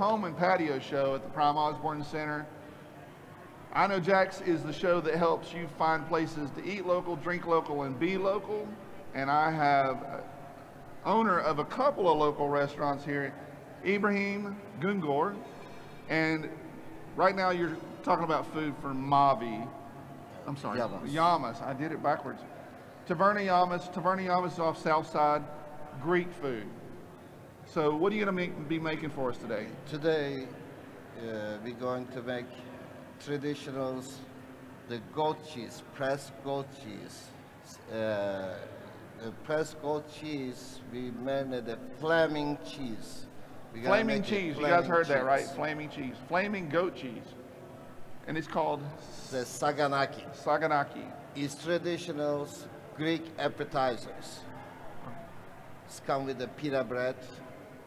home and patio show at the Prime Osborne Center. I Know Jax is the show that helps you find places to eat local, drink local, and be local. And I have owner of a couple of local restaurants here, Ibrahim Gungor. And right now you're talking about food for Mavi. I'm sorry, Yamas. Yamas. I did it backwards. Taverna Yamas. Taverna Yamas is off South Side, Greek food. So what are you going to make, be making for us today? Today, uh, we're going to make traditionals, the goat cheese, pressed goat cheese. Uh, the pressed goat cheese, we made the flaming cheese. Flaming cheese. You guys flaming heard that, right? Flaming cheese. Flaming goat cheese. And it's called The saganaki saganaki. is traditional Greek appetizers. It's come with the pita bread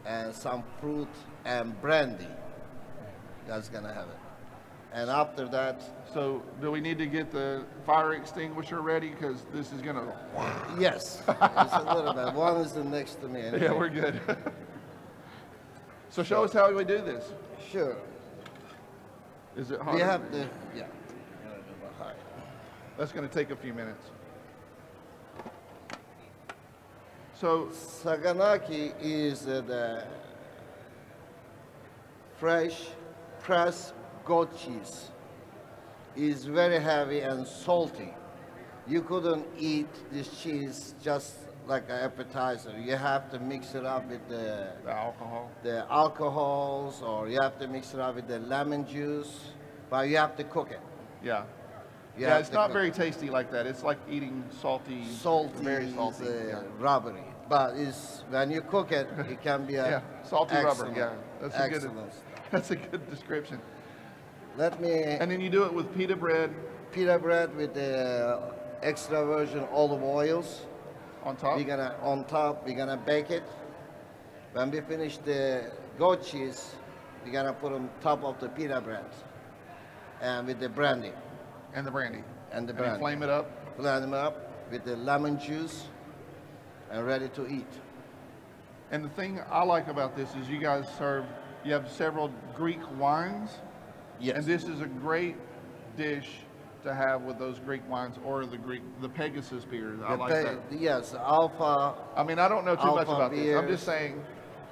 and some fruit and brandy. That's gonna have it. And after that, So do we need to get the fire extinguisher ready? Because this is going to... yes, it's a little bit. One is the next to me. Anyway. Yeah, we're good. so show us how we do this. Sure. Is it hard? We have the yeah. That's going to take a few minutes. So Saganaki is uh, the fresh pressed goat cheese. It's very heavy and salty. You couldn't eat this cheese just like an appetizer. You have to mix it up with the, the alcohol. the alcohols or you have to mix it up with the lemon juice, but you have to cook it. Yeah. You yeah, it's not very tasty like that. It's like eating salty, salty, very salty. uh, yeah. rubbery. But it's, when you cook it, it can be a Yeah, salty rubber. Yeah, that's a good. That's a good description. Let me And then you do it with pita bread pita bread with the extra virgin olive oils. on top. We're gonna on top. We're gonna bake it. When we finish the goat cheese, we're gonna put on top of the pita bread, and with the brandy and the brandy. and the And brandy. flame it up. Blend them up with the lemon juice, and ready to eat. And the thing I like about this is you guys serve. You have several Greek wines. Yes. And this is a great dish to have with those Greek wines or the Greek, the Pegasus beers. I The like that. Yes, alpha, I mean, I don't know too much about this. I'm just saying,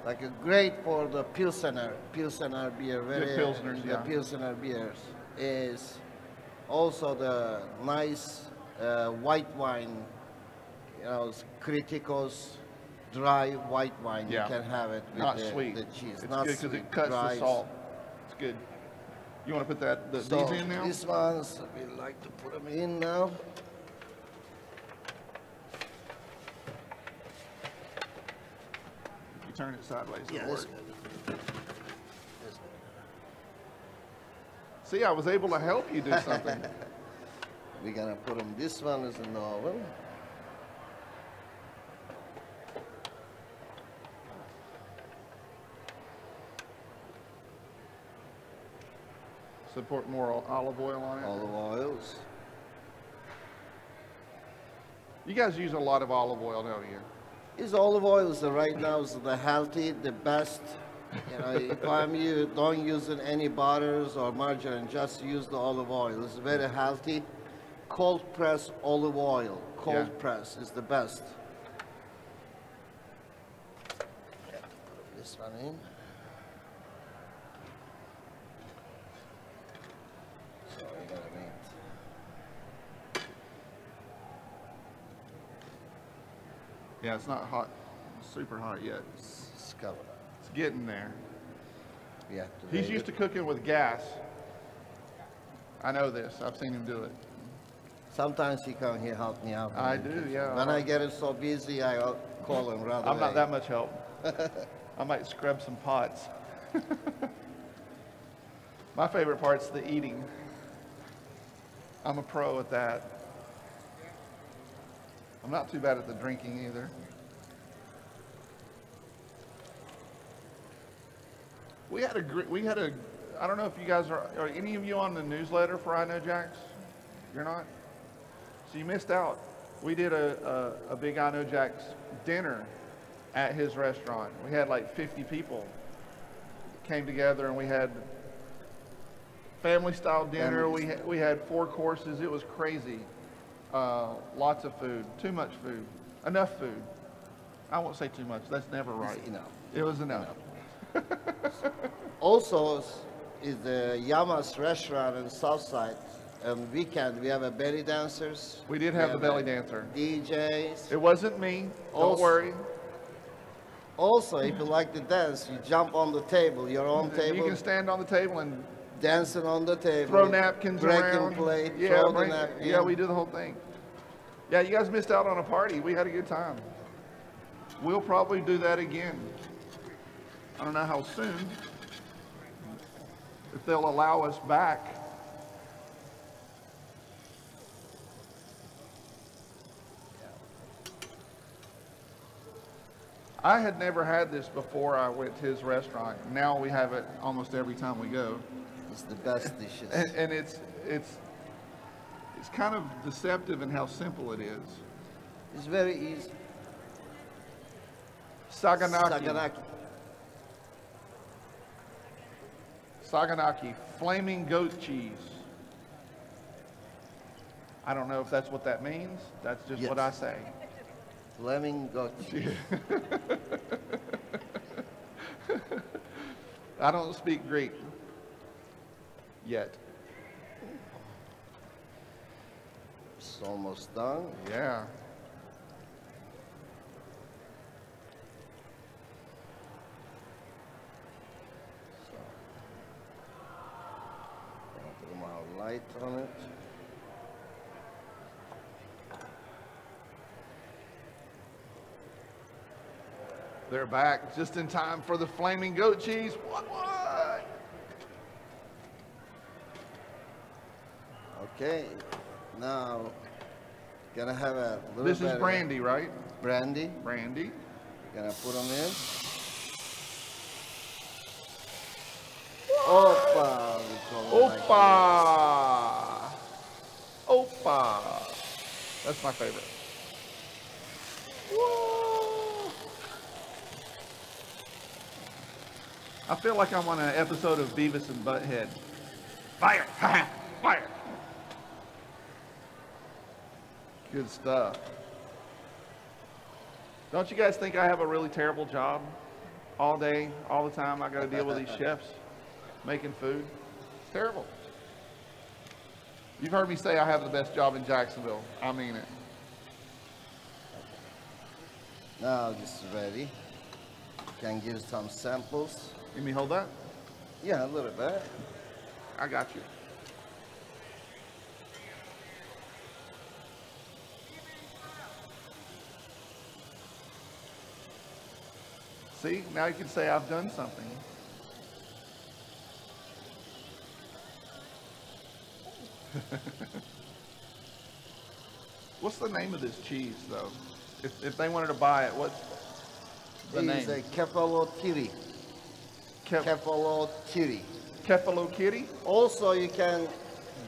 like a great for the Pilsener, Pilsener beer. Very pilsners, the yeah. pilsner beers is also the nice uh, white wine. You know, Kritikos dry white wine. Yeah. You can have it with not the, sweet. the cheese. It's not good because it cuts the salt. It's good. You want to put that the, So these in now? these ones we like to put them in now. You turn it sideways. Yeah, it'll that's work. good. That's good. See, I was able to help you do something. We're gonna put them. This one is a novel. Support more olive oil on it. Olive oils. You guys use a lot of olive oil, don't you? Is olive oil is the right now is the healthy, the best. You know, if I'm you, don't use any butters or margarine, just use the olive oil. It's very healthy. Cold press olive oil, cold Yeah. press is the best. This one in. So we're gonna make Yeah, it's not hot, super hot yet. s- cover. Getting there. Have He's used to cooking with gas. I know this. I've seen him do it. Sometimes he come here help me out. I do, yeah. When I get it so busy, I uh, call him rather. I'm not that much help. I might scrub some pots. My favorite part's the eating. I'm a pro at that. I'm not too bad at the drinking either. We had a we had a I don't know if you guys are are any of you on the newsletter for I Know Jax? You're not? So you missed out. We did a, a, a big I Know Jax dinner at his restaurant. We had like 50 people. came together and we had family style dinner. Family We had, we had four courses. It was crazy. Uh, lots of food, too much food, enough food. I won't say too much. That's never right. enough. It was enough. Also, is- the Yamas restaurant in Southside. On weekend, we have a belly dancers. We did we have the belly dancer. DJs. It wasn't me. Don't worry. Also, if you like to dance, you jump on the table, your own table. You can stand on the table and dancing on the table. throw napkins breaking around. plate, yeah, throw the napkin. yeah, we do the whole thing. Yeah, you guys missed out on a party. We had a good time. We'll probably do that again. I don't know how soon. If they'll allow us back. I had never had this before I went to his restaurant. Now we have it almost every time we go. It's the best dishes. And, and it's it's it's kind of deceptive in how simple it is. It's very easy. Saganaki. Saganaki. Saganaki, flaming goat cheese. I don't know if that's what that means. That's just what I say. Fleming goat cheese. I don't speak Greek yet. It's almost done. Yeah. So, I'll put my light on it. They're back just in time for the flaming goat cheese. What? What? Okay. Now, gonna have a little This bit is of brandy, right? Brandy. Brandy. Gonna put them in. Opa, Opa! That's my favorite. Whoa! I feel like I'm on an episode of Beavis and Butthead. Fire! Fire! Good stuff. Don't you guys think I have a really terrible job? All day, all the time, I got to deal with these chefs making food. It's terrible. You've heard me say I have the best job in Jacksonville. I mean it. Now this is ready. Can give some samples. Let me hold that. Yeah, a little bit. I got you. See, now you can say I've done something. What's the name of this cheese, though? If, if they wanted to buy it, what's the It's name? a Kefalotiri. Kef- Kefalotiri. Kefalo Kitty? Also, you can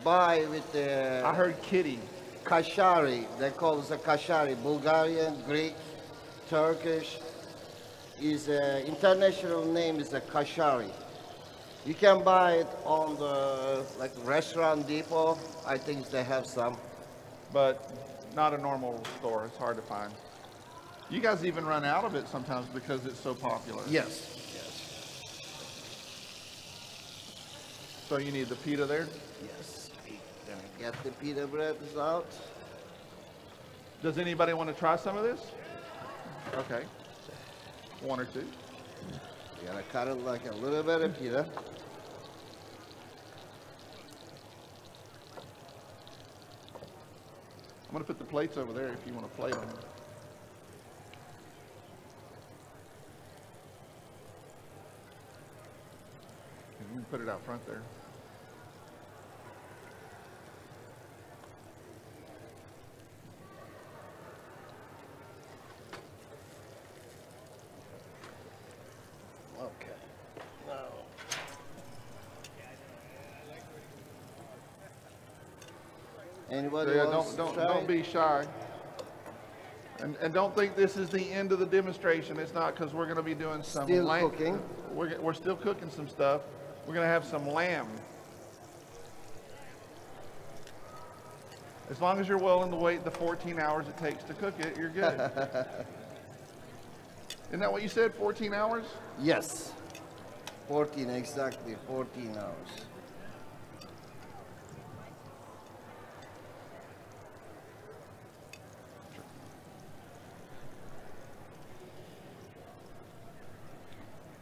buy with the I heard kitty. kashari. They call it a kashari. Bulgarian, Greek, Turkish. Is a international name is a kashari. You can buy it on the like restaurant depot. I think they have some. but not a normal store. It's hard to find. You guys even run out of it sometimes because it's so popular. Yes. Yes. So you need the pita there. Yes. Gonna get the pita breads out. Does anybody want to try some of this? Okay. One or two. We're gonna cut it like a little bit of pita. I'm going to put the plates over there if you want to plate them. You can put it out front there. Yeah, don't, don't, don't be shy. And, and don't think this is the end of the demonstration. It's not because we're going to be doing some Still lang- cooking. we're, we're still cooking some stuff. We're gonna have some lamb. As long as you're willing to wait the 14 hours it takes to cook it, you're good. Isn't that what you said, 14 hours? Yes. 14, exactly 14 hours.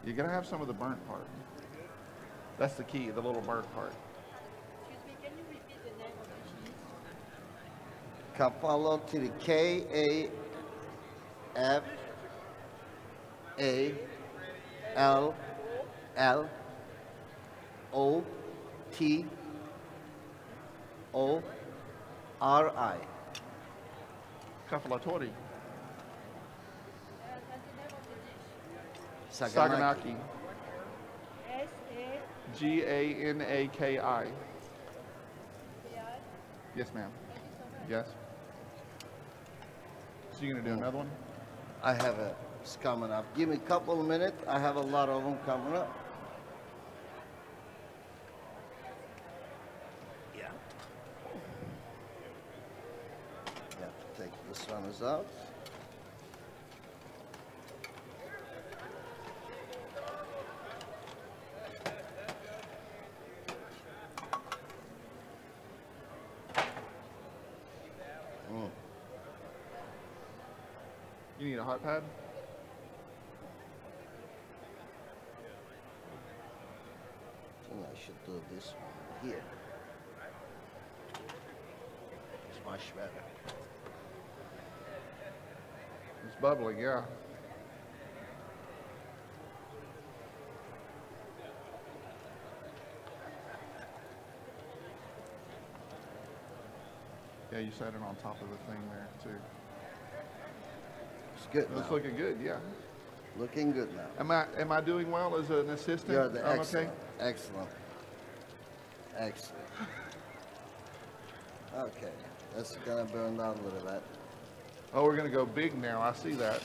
You're gonna have some of the burnt part. That's the key, the little burnt part. Excuse me, can you repeat the name of the cheese? Kapalo Tiri. K A F A L L O T O R I. Kafalatori, Uh, that's the name of the dish. Saganaki, S A G A N A K I. K I. Yes, ma'am. Thank you so much. Yes. So you're gonna do another one? I have a, it's coming up. Give me a couple of minutes. I have a lot of them coming up. Yeah. Yeah, take this one is out. Hot pad? I think I should do this one here. It's much better. It's bubbling, yeah. Yeah, you set it on top of the thing there too. It's good now. looking good, yeah. Looking good now. Am I am I doing well as an assistant? You're the I'm excellent. okay. Excellent. Excellent. Okay, that's gonna burn down a little bit. Oh, we're gonna go big now. I see that.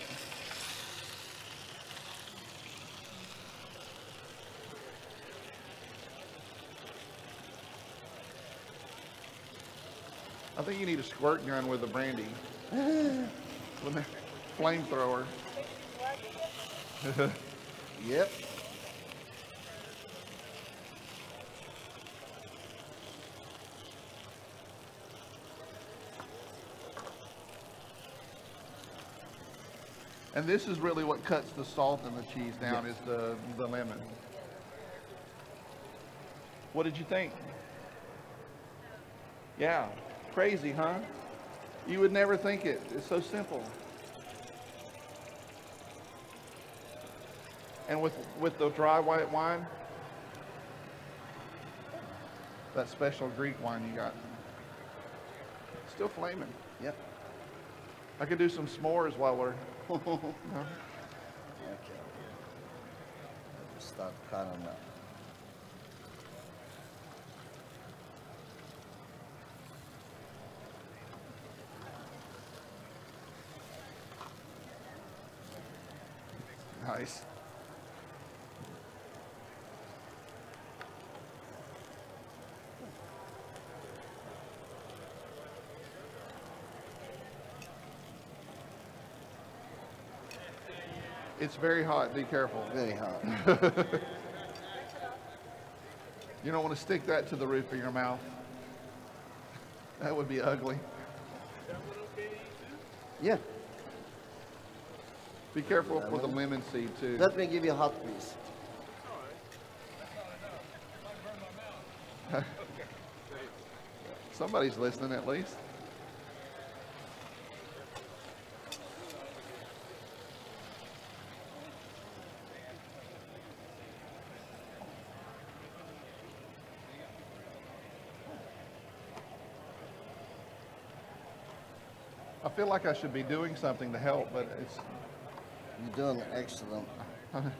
I think you need a squirt gun with a brandy. Flamethrower. Yep. And this is really what cuts the salt in the cheese down is the, the lemon. What did you think? Yeah, crazy, huh? You would never think it. It's so simple. And with with the dry white wine, that special Greek wine you got, still flaming. Yep. I could do some s'mores while we're. Okay. Start cutting up. Nice. It's very hot. Be careful. Very hot. You don't want to stick that to the roof of your mouth. That would be ugly. yeah. Be careful with the lemon seed too. Let me give you a hot piece. Somebody's listening at least. Feel like I should be doing something to help, but it's You're doing excellent.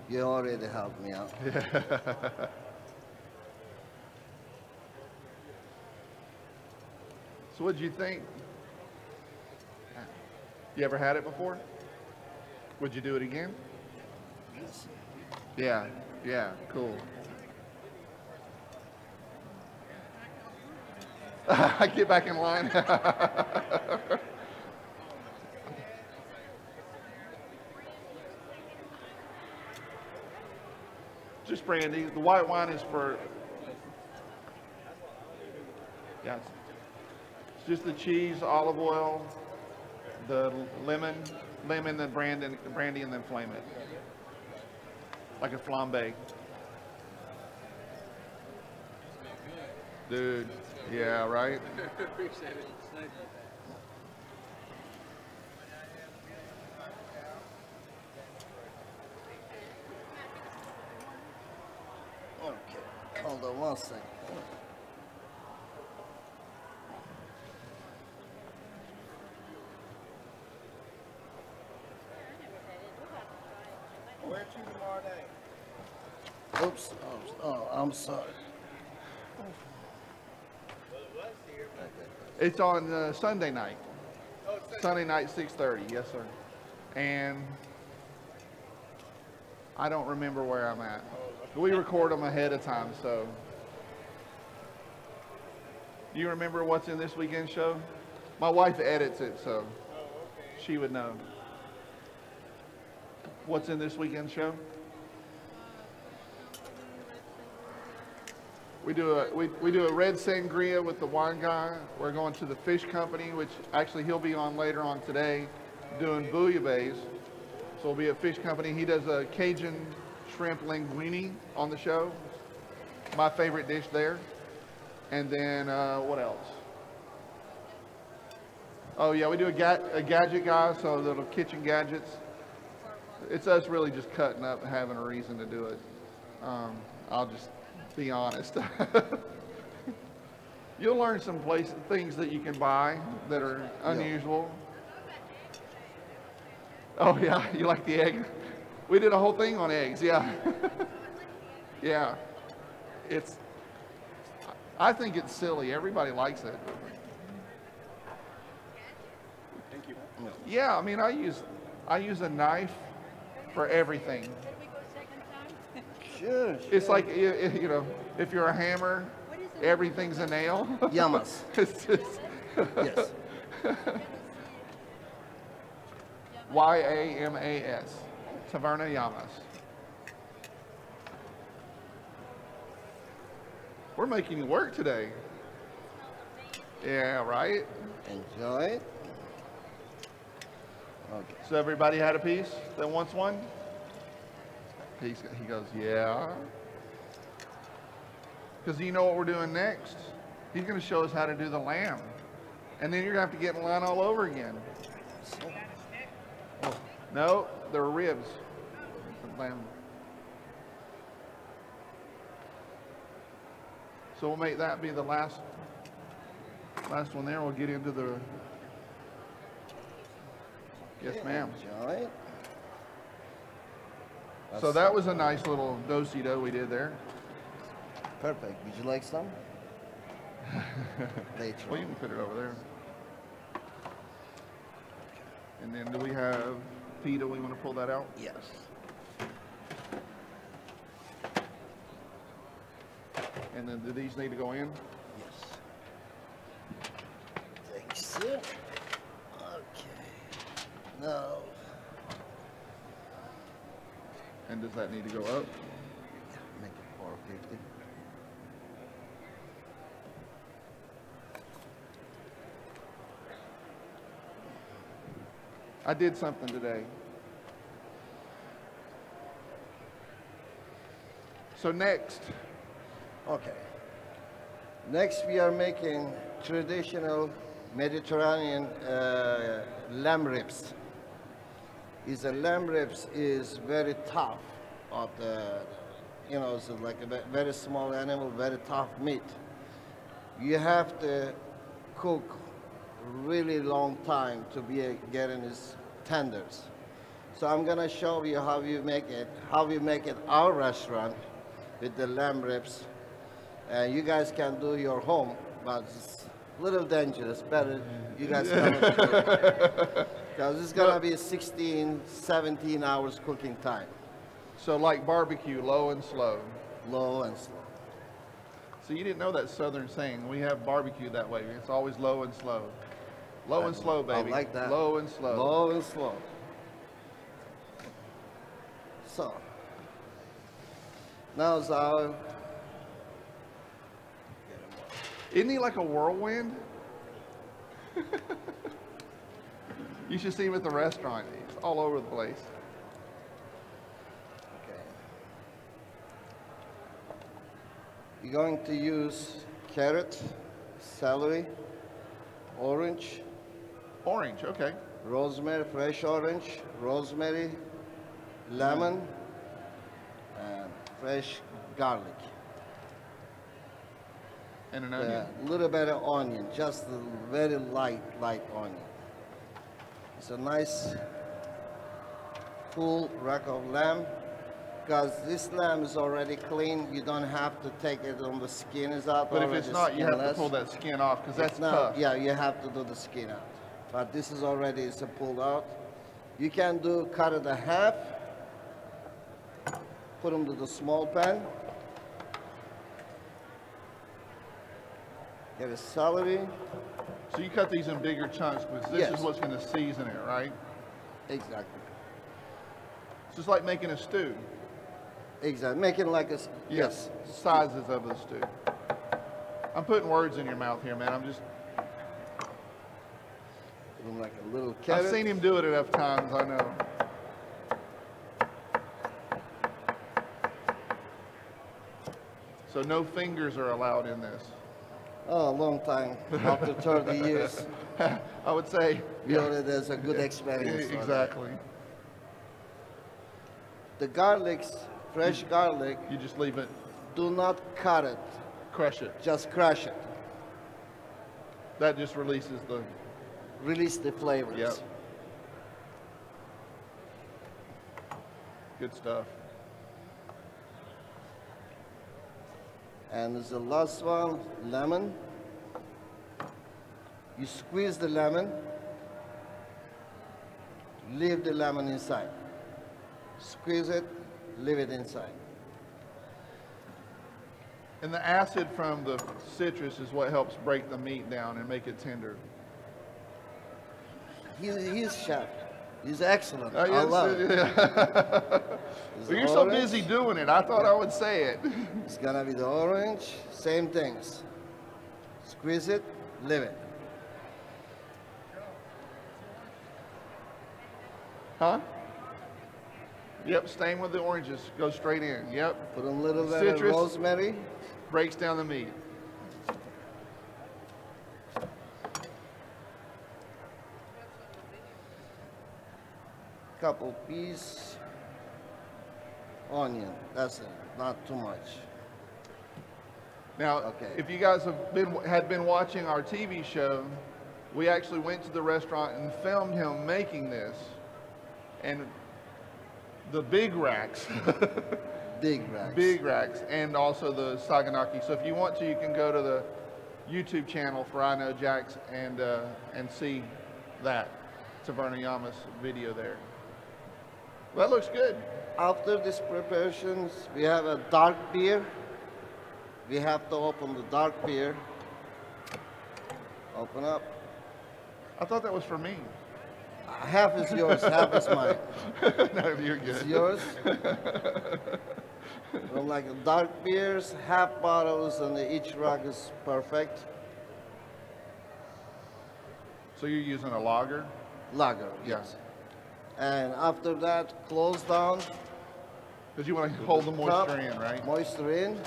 You already helped me out. So what'd you think? You ever had it before? Would you do it again? Yes. Yeah. Yeah, cool. I get back in line. Just brandy. The white wine is for. Yeah, it's, just the cheese, olive oil, the lemon, lemon, then brandy, brandy, and then flame it like a flambe. Dude, yeah, right? Okay, hold on. Where to tomorrow day? Oops, oh, oh, I'm sorry. It's on uh, Sunday night. Sunday night, 6:30. Yes, sir. And I don't remember where I'm at. We record them ahead of time, so. Do you remember what's in this weekend show? My wife edits it, so she would know. What's in this weekend show? We do a we, we do a red sangria with the wine guy. We're going to the fish company, which actually he'll be on later on today, doing bouillabaisse. So we'll be at fish company. He does a Cajun shrimp linguine on the show. My favorite dish there. And then uh, what else? Oh yeah, we do a, ga- a gadget guy, so little kitchen gadgets. It's us really just cutting up and having a reason to do it. Um, I'll just be honest. You'll learn some place things that you can buy that are unusual. Oh yeah, you like the egg? We did a whole thing on eggs. Yeah, yeah. It's. I think it's silly. Everybody likes it. Thank you. Yeah, I mean, I use I use a knife for everything. Can we go second time? Sure, It's like i- i- you know, if you're a hammer, What is the everything's a nail. Yamas, it's just yes. Y A M A S, Taverna Yamas. We're making you work today. Yeah, right. Enjoy it. Okay. So everybody had a piece that wants one? He's, he goes, yeah. Because you know what we're doing next? He's going to show us how to do the lamb. And then you're going to have to get in line all over again. No, they're ribs. The lamb. So we'll make that be the last last one there. We'll get into the Yes, ma'am. Enjoy it. So that was a nice little do-si-do we did there. perfect. Would you like some? Later. Well, you can put it over there. And then do we have pita? We want to pull that out? Yes. And then do these need to go in? Yes. Thanks, sir. Okay. Now, And does that need to go up? make it 450. I did something today. So next, Okay. Next, we are making traditional Mediterranean uh, lamb ribs. Is a lamb ribs is very tough, of the, you know, it's like a very small animal, very tough meat. You have to cook really long time to be getting its tenders. So I'm gonna show you how you make it, how we make it our restaurant with the lamb ribs. And you guys can do your home, but it's a little dangerous. Better you guys come and do it. Because it's gonna be 16, 17 hours cooking time. So like barbecue, low and slow. low and slow. So you didn't know that southern saying. We have barbecue that way. It's always low and slow. Low and slow, baby. I like that. Low and slow. Low and slow. So, now is our Isn't he like a whirlwind? you should see him at the restaurant. He's all over the place. Okay. You're going to use carrot, celery, orange, Orange, okay. rosemary, fresh orange, rosemary, lemon, and fresh garlic. And an A little bit of onion, just a very light, light onion. It's a nice full rack of lamb. Because this lamb is already clean, you don't have to take it on the skin is out But if it's not, you have to pull that skin off because that's not, tough. Yeah, you have to do the skin out. But this is already it's pulled out. You can do cut it a half, put them to the small pan. Get a celery, So you cut these in bigger chunks because this Yes. is what's going to season it, right? exactly, It's just like making a stew. exactly. Making like a yes. Sizes of the stew. I'm putting words in your mouth here, man. I'm just. Like a little carrot. I've seen him do it enough times. I know. So no fingers are allowed in this. Oh, a long time. After 30 years, I would say. we already there's a good experience. on. Exactly. The garlics, fresh garlic, You just leave it, do not cut it. crush it. Just crush it. That just releases the. Release the flavors. Yep. Good stuff. And the last one, lemon. You squeeze the lemon, leave the lemon inside. Squeeze it, leave it inside. And the acid from the citrus is what helps break the meat down and make it tender. He's, he's chef. He's excellent. Oh, I love uh, it. yeah. Well, you're so busy doing it. I thought I would say it. It's gonna be the orange, same things. Squeeze it, live it. Huh? Yep, staying with the oranges. Go straight in. Yep. Put a little bit Citrus. of rosemary. Breaks down the meat. Couple piece onion. That's it. Not too much. Now, Okay. if you guys have been had been watching our TV show, we actually went to the restaurant and filmed him making this, and the big racks, Big racks. big racks, and also the saganaki. So if you want to, you can go to the YouTube channel for I Know Jax and uh, and see that Taverna Yamas video there. Well, looks good. After these preparations, we have a dark beer. We have to open the dark beer. Open up. I thought that was for me. Half is yours, half is mine. no, you're It's yours. From like dark beers, half bottles, and each rack is perfect. So you're using a lager? Lager, yes. And after that, close down. Because you want to hold the moisture in, right? Moisture in.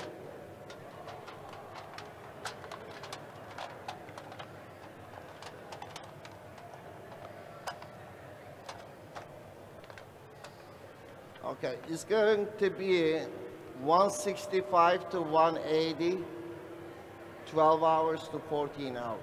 Okay, it's going to be 165 to 180, 12 hours to 14 hours.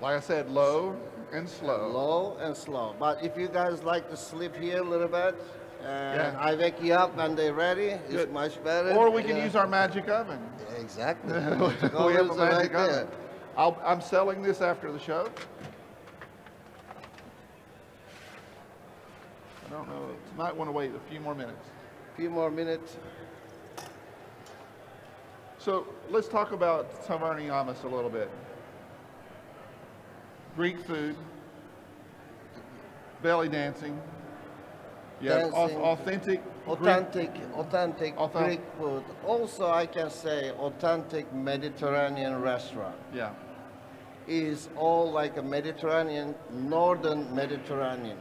Like I said, low and slow. Low and slow. But if you guys like to sleep here a little bit, and Yeah. I wake you up when they're ready, it's Good. much better. Or we can Yeah. Uh, use our magic oven. Exactly. we have a magic right oven. I'll, I'm selling this after the show. I don't know. Might want to wait a few more minutes. A Few more minutes. So let's talk about Taverna Yamas a little bit. Greek food, belly dancing. Have Dancing. authentic, Greek- Authentic, authentic Greek food. Also, I can say authentic Mediterranean restaurant. yeah, is all like a Mediterranean, northern Mediterranean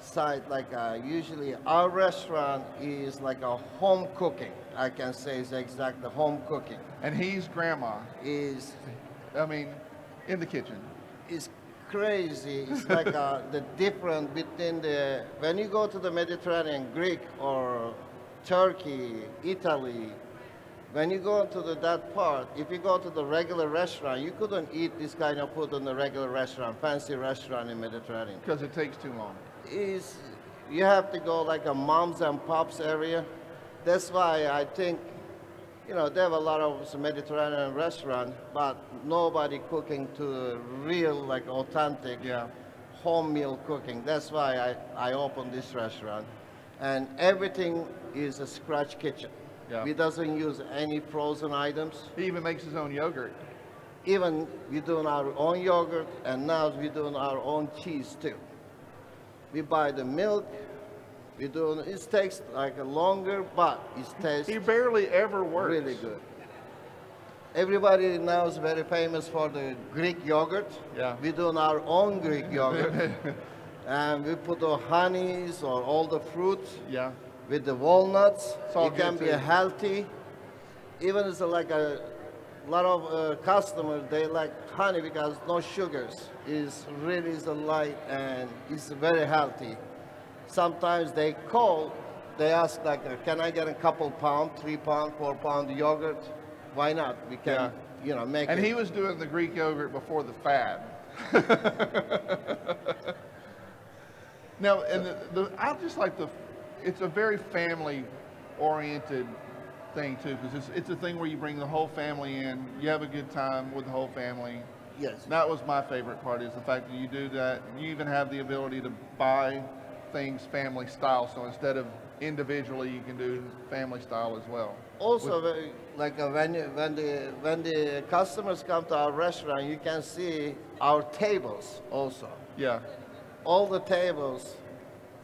side. Like uh, usually our restaurant is like a home cooking. I can say is exactly home cooking. and he's grandma. Is I mean, in the kitchen. Is crazy. It's like uh, the difference between the when you go to the Mediterranean, Greek or Turkey, Italy. When you go to the, that part, if you go to the regular restaurant, you couldn't eat this kind of food in the regular restaurant, fancy restaurant in Mediterranean. Because it takes too long. Is you have to go like a moms and pops area. That's why I think, you know, they have a lot of Mediterranean restaurant, but nobody cooking to real like authentic Yeah. home meal cooking. That's why I, I opened this restaurant. And everything is a scratch kitchen. Yeah. We doesn't use any frozen items. He even makes his own yogurt. Even we're doing our own yogurt and now we're doing our own cheese too. We buy the milk. We do it takes like a longer, but it tastes He barely ever works. really good. Everybody now is very famous for the Greek yogurt. Yeah. We're doing our own Greek yogurt. and we put the honeys or all the fruits Yeah. with the walnuts. It can good, be healthy. Even it's like a lot of uh, customers they like honey because no sugars. It's really is a light and it's very healthy. Sometimes they call, they ask like, can I get a couple pound, three pound, four pound yogurt? Why not? We can, Yeah. you know, make And it. he was doing the Greek yogurt before the fad. now, and the, the, I just like the, it's a very family oriented thing too, because it's, it's a thing where you bring the whole family in, you have a good time with the whole family. yes. That was my favorite part is the fact that you do that. You even have the ability to buy things family style. So instead of individually, you can do family style as well. Also, very- like uh, when when the when the customers come to our restaurant, you can see our tables also. Yeah. All the tables,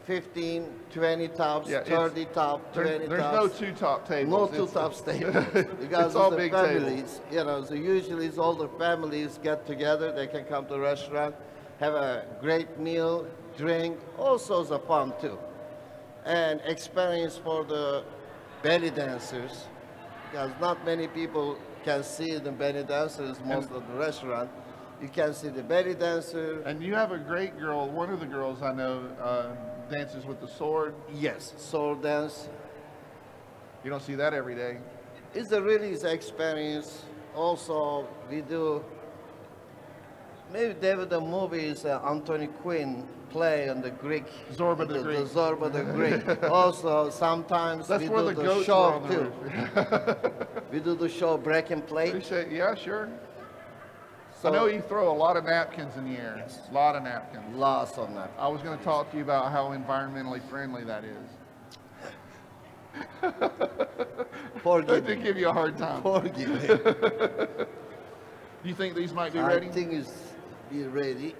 15, 20 tops, Yeah, 30 top, 20 There, there's no two top tables. No two top tops tables because It's all the big tables. families, you know. So usually, it's all the families get together. They can come to the restaurant, have a great meal, drink, all sorts of fun too, and experience for the belly dancers, because not many people can see the belly dancers most of the restaurant. You can see the belly dancer. And you have a great girl. One of the girls I know uh, dances with the sword. Yes, sword dance. You don't see that every day. It's a really experience. Also, we do. Maybe David the movie is uh, Anthony Quinn play on the Greek. Zorba the Greek. Zorba the Greek. also, sometimes That's we do the the, show the too. We do the show Breaking Plate. Appreciate- yeah, sure. So, I know you throw a lot of napkins in the air. A lot of napkins. lots of napkins. I was going to talk to you about how environmentally friendly that is. Forgive to me. give you a hard time. Forgive me. Do you think these might be I ready? think it's be ready.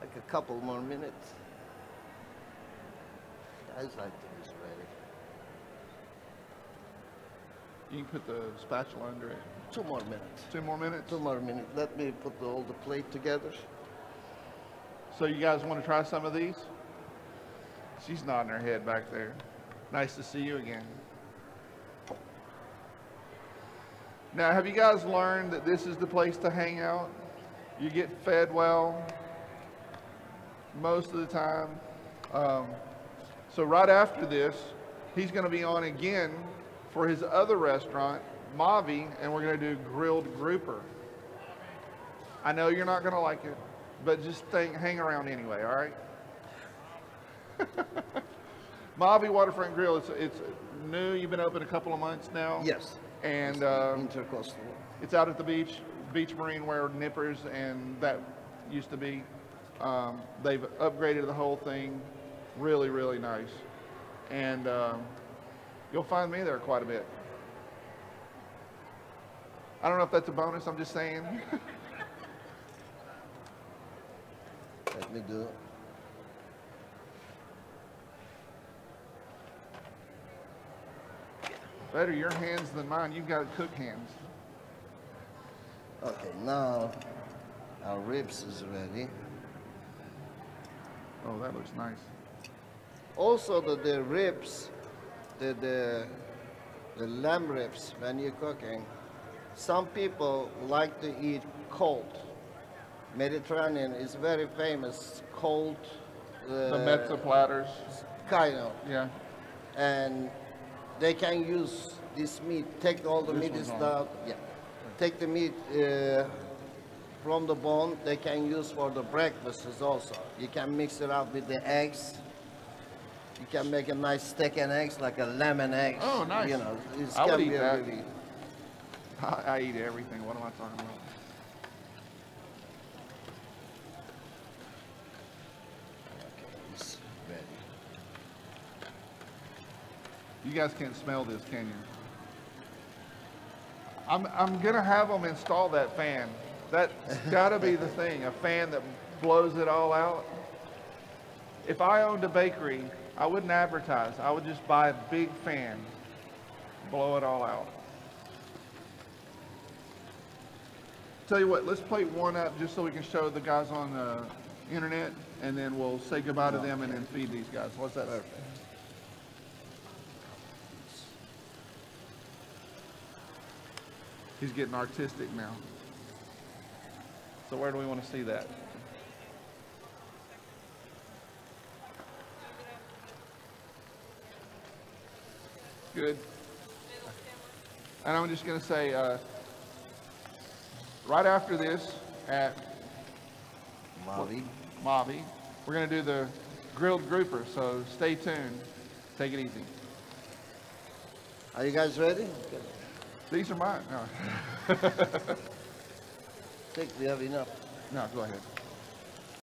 Like a couple more minutes. Guys, I think it's ready. You can put the spatula under it. Two more minutes. Two more minutes. Two more minutes. Let me put the, all the plate together. So you guys want to try some of these? She's nodding her head back there. Nice to see you again. Now, have you guys learned that this is the place to hang out? You get fed well most of the time. Um, so right after this, he's going to be on again for his other restaurant, Mavi, and we're going to do grilled grouper. I know you're not going to like it, but just think, hang around anyway, all right? Mavi Waterfront Grill, it's, it's new. You've been open a couple of months now. Yes. And uh, it's out at the beach, Beach Marine where Nippers and that used to be. Um, they've upgraded the whole thing. Really, really nice. And um, you'll find me there quite a bit. I don't know if that's a bonus, I'm just saying. Let me do. Better your hands than mine. You've got cook hands. Okay, now our ribs is ready. Oh, that looks nice. Also, the, the ribs, the, the, the lamb ribs, when you're cooking, some people like to eat cold. Mediterranean is very famous cold. Uh, The Mezze platters. Kind of. Yeah. And they can use this meat, take all the This meat is out. Yeah. Take the meat uh, from the bone, they can use for the breakfasts also. You can mix it up with the eggs. You can make a nice steak and eggs, like a lemon egg. Oh, nice. You know, it I would eat that. really I, I eat everything. What am I talking about? You guys can't smell this, can you? I'm, I'm gonna have them install that fan. That's gotta be the thing, a fan that blows it all out. If I owned a bakery, I wouldn't advertise. I would just buy a big fan, blow it all out. Tell you what, let's plate one up just so we can show the guys on the internet, and then we'll say goodbye to them and then feed these guys. What's that? He's getting artistic now. So where do we want to see that? Good. And I'm just going to say, uh, right after this at Mavi. Mavi, we're going to do the grilled grouper. So stay tuned. Take it easy. Are you guys ready? These are mine. No, Think we have enough. no, go ahead.